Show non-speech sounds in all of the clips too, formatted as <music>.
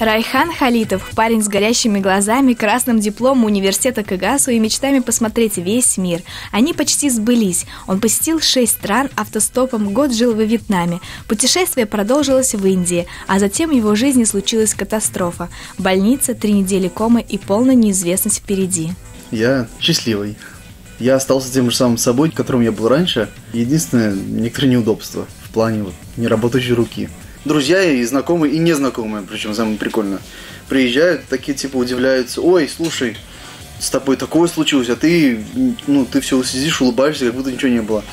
Райхан Халитов, парень с горящими глазами, красным дипломом университета Кагасу и мечтами посмотреть весь мир. Они почти сбылись. Он посетил шесть стран автостопом, год жил во Вьетнаме. Путешествие продолжилось в Индии, а затем в его жизни случилась катастрофа. Больница, три недели комы и полная неизвестность впереди. Я счастливый. Я остался тем же самым собой, которым я был раньше. Единственное, некоторые неудобства в плане вот неработающей руки друзья и знакомые, и незнакомые, причем самое прикольное, приезжают, такие типа удивляются, ой, слушай, с тобой такое случилось, а ты, ну, ты все сидишь, улыбаешься, как будто ничего не было.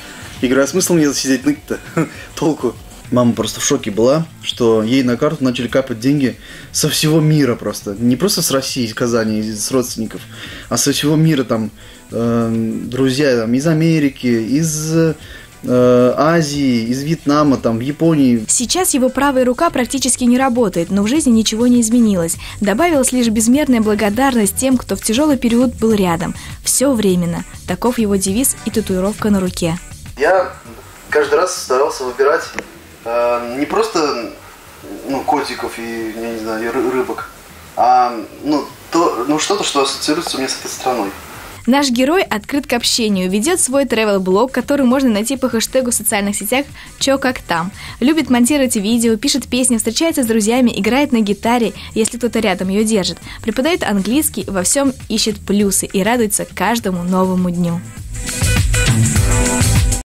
И говорю, а смысл мне сидеть ныть-то? <laughs> Толку. Мама просто в шоке была, что ей на карту начали капать деньги со всего мира просто. Не просто с России, из Казани, из родственников, а со всего мира там э, друзья там, из Америки, из Э, Азии, из Вьетнама, там, в Японии. Сейчас его правая рука практически не работает, но в жизни ничего не изменилось. Добавилась лишь безмерная благодарность тем, кто в тяжелый период был рядом. Все временно. Таков его девиз и татуировка на руке. Я каждый раз старался выбирать э, не просто ну, котиков и, я не знаю, рыбок, а ну, то, ну, что-то, что ассоциируется у меня с этой страной. Наш герой открыт к общению, ведет свой travel-блог, который можно найти по хэштегу в социальных сетях «Чё как там». Любит монтировать видео, пишет песни, встречается с друзьями, играет на гитаре, если кто-то рядом ее держит. Преподает английский, во всем ищет плюсы и радуется каждому новому дню. thank you